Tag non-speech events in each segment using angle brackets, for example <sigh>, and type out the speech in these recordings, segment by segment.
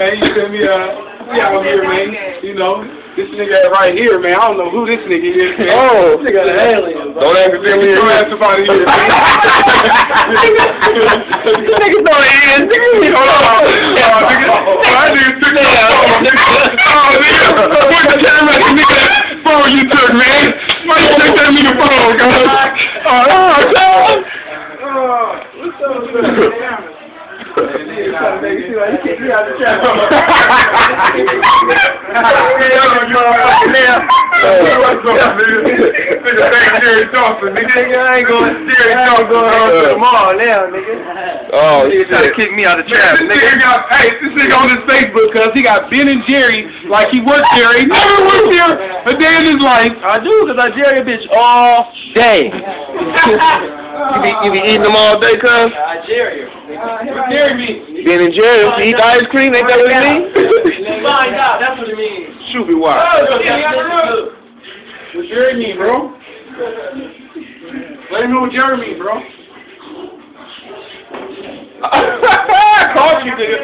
Man, you feel me? Uh, we out here, man. You know, this nigga right here, man. I don't know who this nigga is, man. <laughs> Oh. this nigga an alien. Don't ask me Nigga, don't ask somebody here. <laughs> this Niggas don't end. Hold on. Oh, nigga. Oh, that nigga took the phone, nigga. Oh, nigga. Where's the camera? Nigga, that phone you took, man. Why you took that nigga phone, cuz? Oh, oh, God. Oh, what's up <laughs> with that? Oh, Nigga trying to kick me out of Man, trap, this nigga. nigga got, hey, this nigga on his Facebook cause he got Ben and Jerry like he worked there. He never worked there a day in his life. I do, cause I jerry a bitch all day. <laughs> You be, you be eating them all day, cuz? Jerry me. Ben and Jerry, you eat ice cream, ain't that what it means? <laughs> Find out, that's what it means. Shoot me wide. What Jerry mean, bro? Let him know what Jerry mean, bro. Caught you, nigga.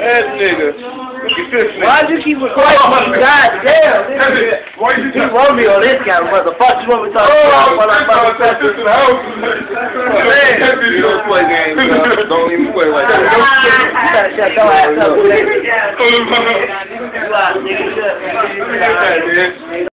That nigga. Look at this nigga. Why'd you keep it quiet? God damn, nigga. Why you You wrote me on this guy, motherfucker. You want me to talk Oh, about motherfucker? in the house. Oh, you don't play games, cuz. Don't even play like You gotta shut your ass up, nigga. Oh, You out, nigga. Shut. man.